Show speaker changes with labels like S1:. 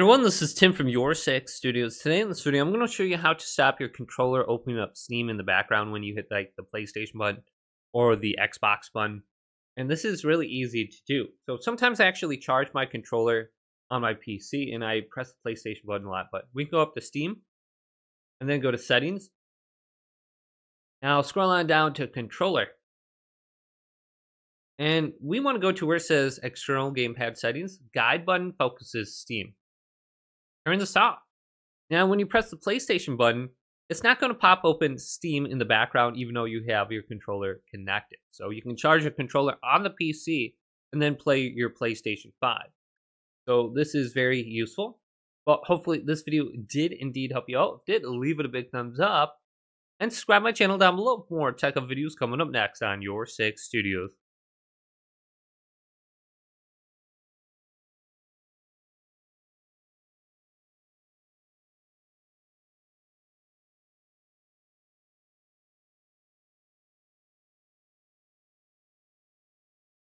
S1: everyone, this is Tim from Your Six Studios. Today in this video, I'm going to show you how to stop your controller opening up Steam in the background when you hit like the PlayStation button or the Xbox button. And this is really easy to do. So sometimes I actually charge my controller on my PC and I press the PlayStation button a lot. But we can go up to Steam and then go to Settings. Now scroll on down to Controller. And we want to go to where it says External Gamepad Settings. Guide button focuses Steam turn this off. Now, when you press the PlayStation button, it's not going to pop open Steam in the background, even though you have your controller connected. So you can charge your controller on the PC and then play your PlayStation 5. So this is very useful. But hopefully this video did indeed help you out. If did, leave it a big thumbs up. And subscribe my channel down below for more tech of videos coming up next on Your Six Studios.